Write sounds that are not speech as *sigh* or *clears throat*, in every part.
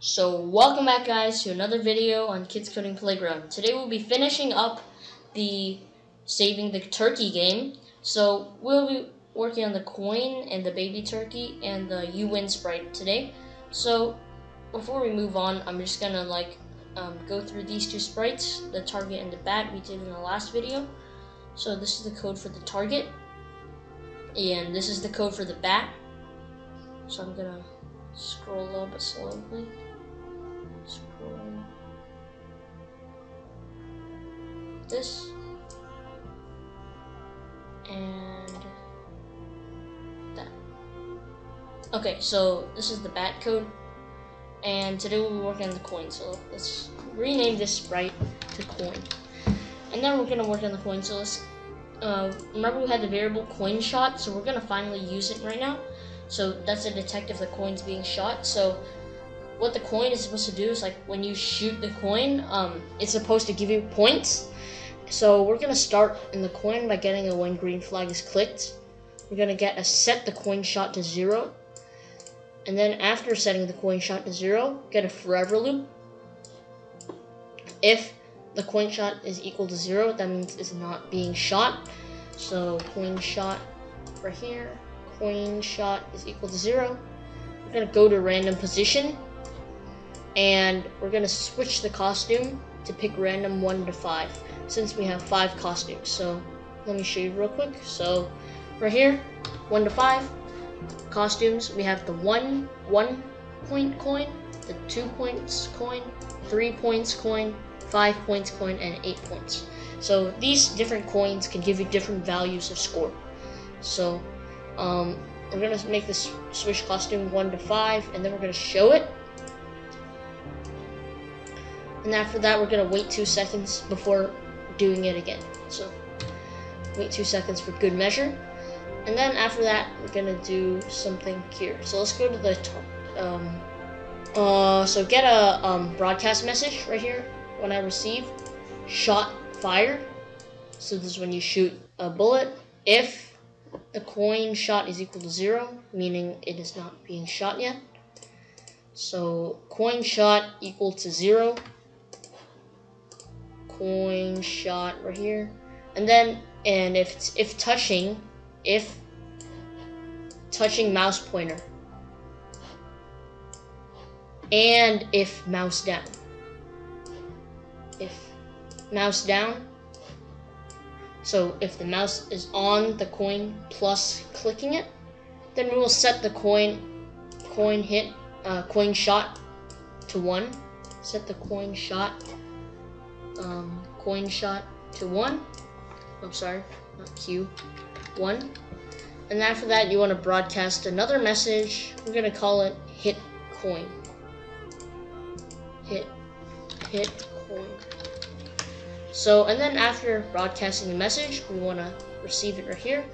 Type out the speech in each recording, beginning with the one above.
So welcome back guys to another video on Kids Coding Playground. Today we'll be finishing up the saving the turkey game. So we'll be working on the coin and the baby turkey and the you win sprite today. So before we move on, I'm just gonna like um, go through these two sprites, the target and the bat we did in the last video. So this is the code for the target and this is the code for the bat. So I'm gonna scroll a little bit slowly. This. And that. Okay, so this is the bat code. And today we'll be working on the coin. So let's rename this sprite to coin. And then we're gonna work on the coin. So let's uh, remember we had the variable coin shot, so we're gonna finally use it right now. So that's a detect if the coin's being shot. So what the coin is supposed to do is like when you shoot the coin, um, it's supposed to give you points. So we're gonna start in the coin by getting a when green flag is clicked. We're gonna get a set the coin shot to zero. And then after setting the coin shot to zero, get a forever loop. If the coin shot is equal to zero, that means it's not being shot. So coin shot right here, coin shot is equal to zero. We're gonna go to random position and we're gonna switch the costume to pick random one to five since we have five costumes. So let me show you real quick. So right here, one to five costumes. We have the one one point coin, the two points coin, three points coin, five points coin, and eight points. So these different coins can give you different values of score. So um, we're gonna make this switch costume one to five, and then we're gonna show it. And after that, we're gonna wait two seconds before doing it again. So wait two seconds for good measure. And then after that, we're gonna do something here. So let's go to the um, uh, so get a um, broadcast message right here when I receive shot fired. So this is when you shoot a bullet. If the coin shot is equal to zero, meaning it is not being shot yet. So coin shot equal to zero. Coin shot right here. And then, and if, if touching, if touching mouse pointer. And if mouse down. If mouse down. So if the mouse is on the coin plus clicking it, then we will set the coin coin hit uh, coin shot to one. Set the coin shot um, coin shot to one. I'm sorry, not Q. One. And after that, you want to broadcast another message. We're gonna call it hit coin. Hit hit coin. So, and then after broadcasting the message, we want to receive it right here.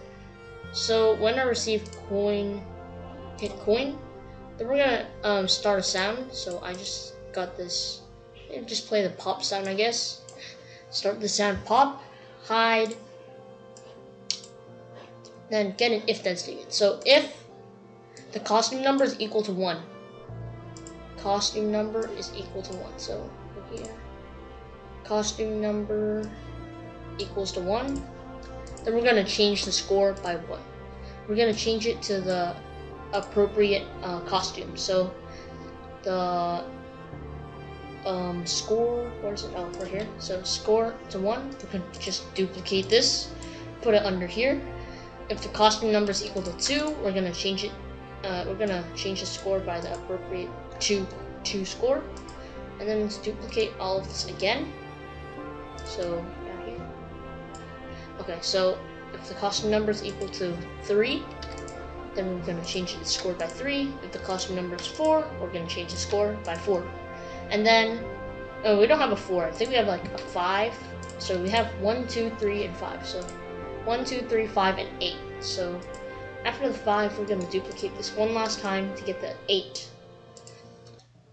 So, when I receive coin, hit coin, then we're gonna um, start a sound. So, I just got this, just play the pop sound, I guess. Start the sound pop, hide, then get an if then statement. So, if the costume number is equal to 1, costume number is equal to 1. So, here costume number equals to 1. Then we're going to change the score by 1. We're going to change it to the appropriate uh, costume. So the um, score, what is it? Oh, right here. So score to 1. We can just duplicate this, put it under here. If the costume number is equal to 2, we're going to change it. Uh, we're going to change the score by the appropriate 2, 2 score. And then let's duplicate all of this again. So, down here. Okay, so if the costume number is equal to 3, then we're going to change the score by 3. If the costume number is 4, we're going to change the score by 4. And then, oh, we don't have a 4. I think we have like a 5. So we have one, two, three, and 5. So 1, 2, 3, 5, and 8. So after the 5, we're going to duplicate this one last time to get the 8.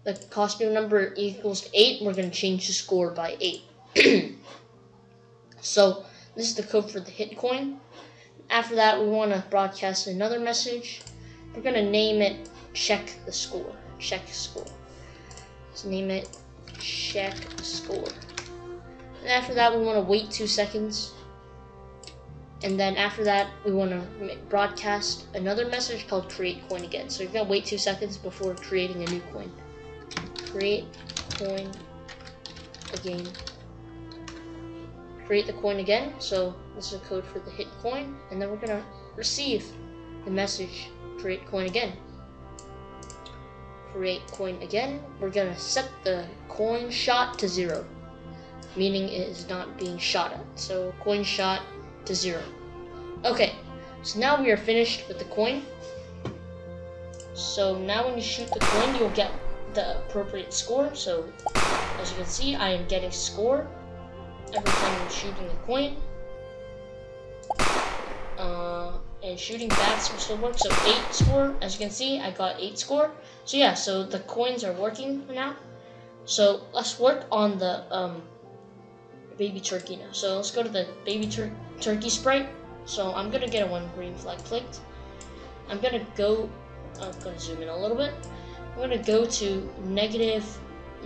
The costume number equals 8, we're going to change the score by 8. *clears throat* so this is the code for the hit coin. After that, we want to broadcast another message. We're going to name it check the score. Check score. Let's name it check score. And after that, we want to wait two seconds. And then after that, we want to broadcast another message called create coin again. So you're going to wait two seconds before creating a new coin. Create coin again. Create the coin again. So this is a code for the hit coin. And then we're going to receive the message create coin again. Create coin again. We're to set the coin shot to zero meaning it is not being shot at. So coin shot to zero. Okay, so now we are finished with the coin. So now when you shoot the coin, you'll get the appropriate score. So as you can see, I am getting score every time I'm shooting the coin. Uh, and shooting bats will still work. So 8 score, as you can see, I got 8 score. So yeah, so the coins are working now. So let's work on the um, baby turkey now. So let's go to the baby tur turkey sprite. So I'm gonna get a one green flag clicked. I'm gonna go, I'm gonna zoom in a little bit. I'm gonna go to negative,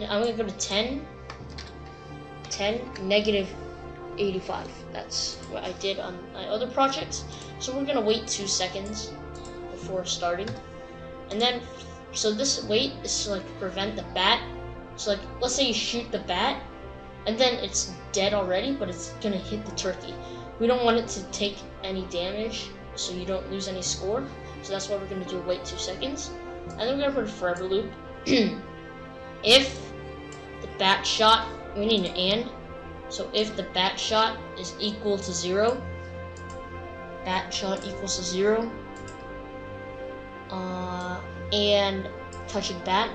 I'm gonna go to 10, 10, negative 85. That's what I did on my other projects. So we're gonna wait two seconds before starting. And then, so this wait is to like prevent the bat. So like, let's say you shoot the bat, and then it's dead already, but it's gonna hit the turkey. We don't want it to take any damage, so you don't lose any score. So that's why we're gonna do wait two seconds. And then we're gonna put a forever loop. *clears throat* if the bat shot, we need an and. So if the bat shot is equal to zero, bat shot equals to zero, uh, and touching bat.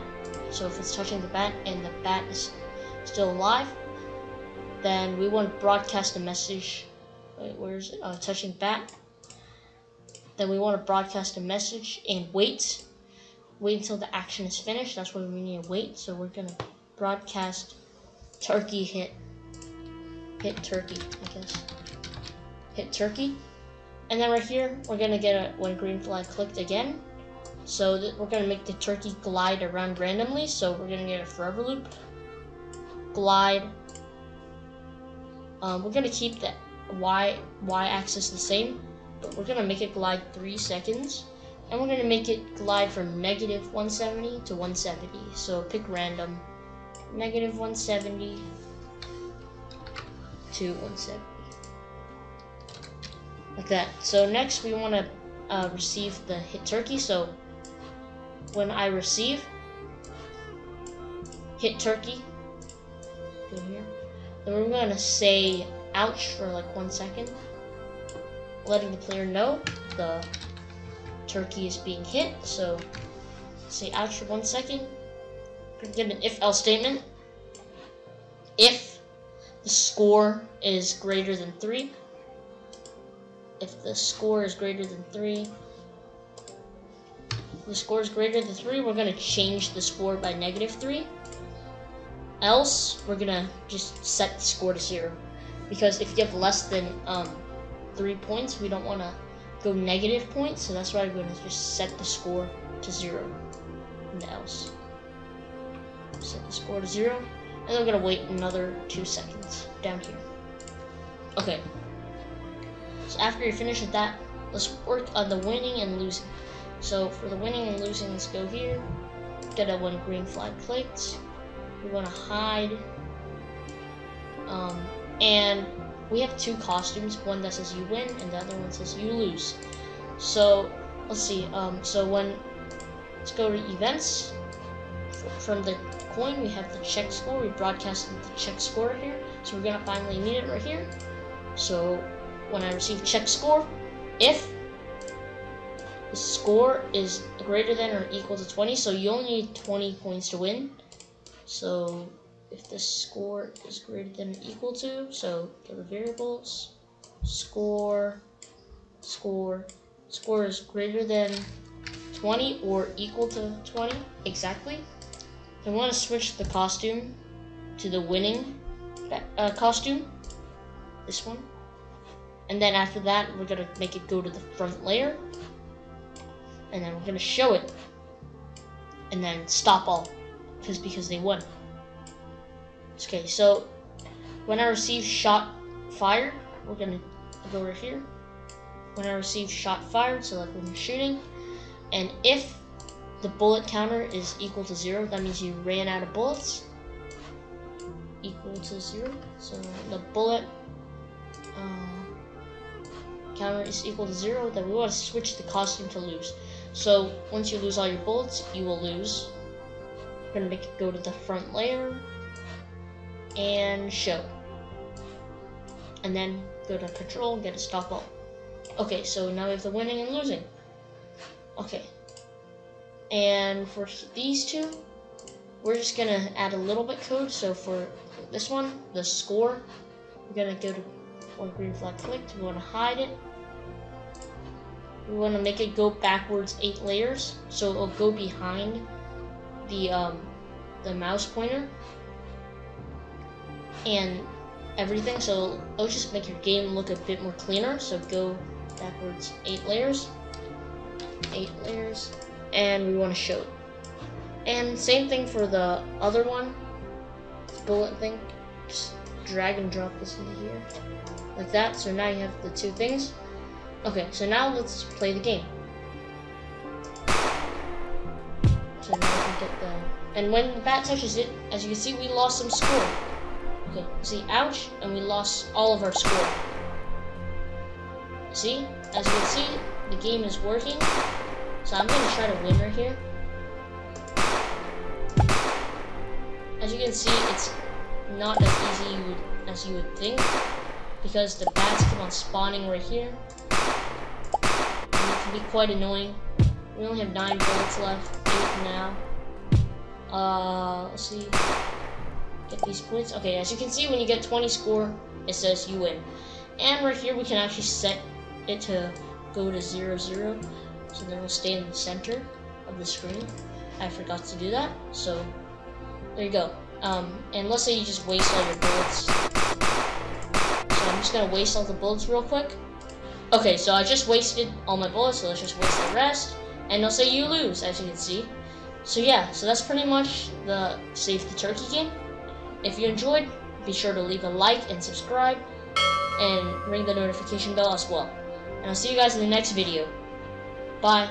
So if it's touching the bat and the bat is still alive, then we want to broadcast a message. Wait, where is it? Uh, touching bat. Then we want to broadcast a message and wait. Wait until the action is finished. That's where we need to wait. So we're gonna broadcast turkey hit. Hit turkey, I guess. Hit turkey. And then right here, we're gonna get a when green flag clicked again. So we're gonna make the turkey glide around randomly. So we're gonna get a forever loop. Glide um, we're gonna keep the y y axis the same, but we're gonna make it glide three seconds, and we're gonna make it glide from negative 170 to 170. So pick random, negative 170 to 170, like that. So next we want to uh, receive the hit turkey. So when I receive hit turkey, here. Then we're gonna say ouch for like one second, letting the player know the turkey is being hit. So say ouch for one second. We're gonna get an if else statement. If the score is greater than three, if the score is greater than three, the score is greater than three, we're gonna change the score by negative three. Else, we're gonna just set the score to zero. Because if you have less than um, three points, we don't wanna go negative points, so that's why we're gonna just set the score to zero the else. Set the score to zero, and then we're gonna wait another two seconds down here. Okay. So after you finish with that, let's work on the winning and losing. So for the winning and losing, let's go here. Get a one green flag clicked we want to hide. Um, and we have two costumes, one that says you win and the other one says you lose. So let's see, um, so when, let's go to events, from the coin we have the check score, we broadcasted the check score here, so we're gonna finally need it right here. So when I receive check score, if the score is greater than or equal to 20, so you only need 20 points to win, so if the score is greater than or equal to, so to variables, score, score, score is greater than 20 or equal to 20 exactly. I want to switch the costume to the winning uh, costume, this one. And then after that, we're to make it go to the front layer. And then we're to show it. And then stop all because because they won. Okay, so when I receive shot fired, we're gonna go right here. When I receive shot fired, so like when you're shooting, and if the bullet counter is equal to zero, that means you ran out of bullets. Equal to zero, so the bullet uh, counter is equal to zero, then we want to switch the costume to lose. So once you lose all your bullets, you will lose. We're gonna make it go to the front layer and show. And then go to control and get a stop all. Okay, so now we have the winning and losing. Okay. And for these two, we're just gonna add a little bit code. So for this one, the score, we're gonna go to or green flag clicked. We wanna hide it. We want to make it go backwards eight layers, so it'll go behind the um, the mouse pointer and everything. So it'll just make your game look a bit more cleaner. So go backwards eight layers, eight layers, and we want to show it. And same thing for the other one, bullet thing. Just drag and drop this into here, like that. So now you have the two things. Okay, so now let's play the game. So now we can get the... And when the bat touches it, as you can see, we lost some score. Okay, see, ouch, and we lost all of our score. See? As you can see, the game is working. So I'm gonna try to win right here. As you can see, it's not as easy as you would think because the bats keep on spawning right here And it can be quite annoying. We only have nine bullets left, eight now. Uh, let's see. Get these points. Okay, as you can see, when you get 20 score, it says you win. And right here, we can actually set it to go to zero zero, so then it'll stay in the center of the screen. I forgot to do that, so there you go. Um, and let's say you just waste all your bullets. So I'm just gonna waste all the bullets real quick. Okay, so I just wasted all my bullets, so let's just waste the rest. And they'll say you lose, as you can see. So yeah, so that's pretty much the Save the Turkey game. If you enjoyed, be sure to leave a like and subscribe, and ring the notification bell as well. And I'll see you guys in the next video. Bye.